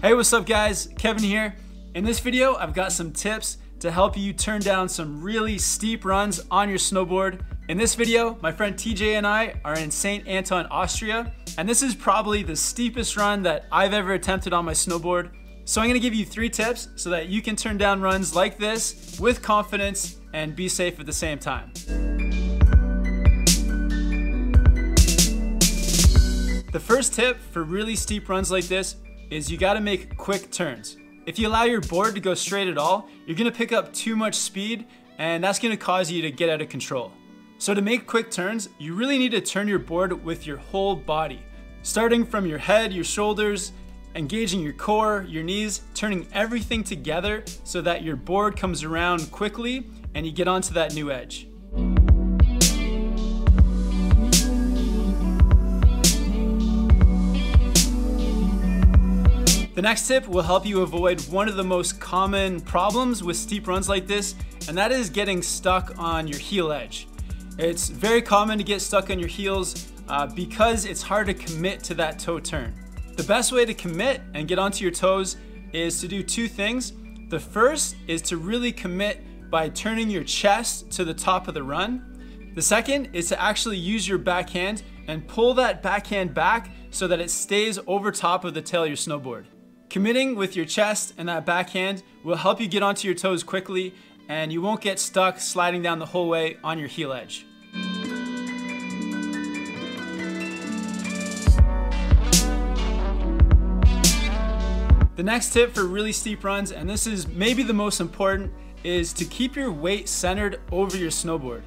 Hey, what's up guys? Kevin here. In this video, I've got some tips to help you turn down some really steep runs on your snowboard. In this video, my friend TJ and I are in St. Anton, Austria, and this is probably the steepest run that I've ever attempted on my snowboard. So I'm gonna give you three tips so that you can turn down runs like this with confidence and be safe at the same time. The first tip for really steep runs like this is you gotta make quick turns. If you allow your board to go straight at all, you're gonna pick up too much speed and that's gonna cause you to get out of control. So to make quick turns, you really need to turn your board with your whole body. Starting from your head, your shoulders, engaging your core, your knees, turning everything together so that your board comes around quickly and you get onto that new edge. The next tip will help you avoid one of the most common problems with steep runs like this, and that is getting stuck on your heel edge. It's very common to get stuck on your heels uh, because it's hard to commit to that toe turn. The best way to commit and get onto your toes is to do two things. The first is to really commit by turning your chest to the top of the run. The second is to actually use your backhand and pull that backhand back so that it stays over top of the tail of your snowboard. Committing with your chest and that backhand will help you get onto your toes quickly and you won't get stuck sliding down the whole way on your heel edge. The next tip for really steep runs, and this is maybe the most important, is to keep your weight centered over your snowboard.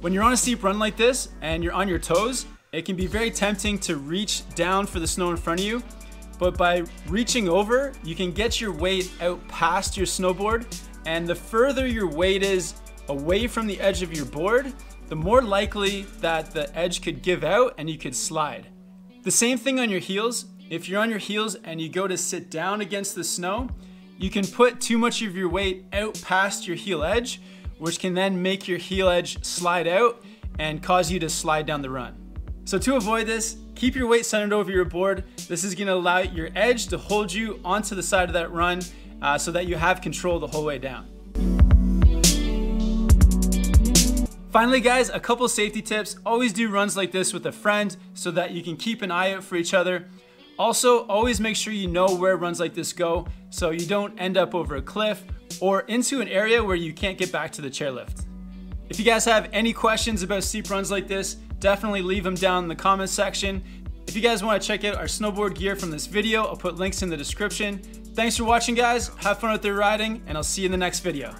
When you're on a steep run like this and you're on your toes, it can be very tempting to reach down for the snow in front of you but by reaching over, you can get your weight out past your snowboard. And the further your weight is away from the edge of your board, the more likely that the edge could give out and you could slide. The same thing on your heels. If you're on your heels and you go to sit down against the snow, you can put too much of your weight out past your heel edge, which can then make your heel edge slide out and cause you to slide down the run. So to avoid this, keep your weight centered over your board. This is gonna allow your edge to hold you onto the side of that run uh, so that you have control the whole way down. Finally guys, a couple safety tips. Always do runs like this with a friend so that you can keep an eye out for each other. Also, always make sure you know where runs like this go so you don't end up over a cliff or into an area where you can't get back to the chairlift. If you guys have any questions about steep runs like this, definitely leave them down in the comments section. If you guys want to check out our snowboard gear from this video, I'll put links in the description. Thanks for watching guys, have fun out there riding, and I'll see you in the next video.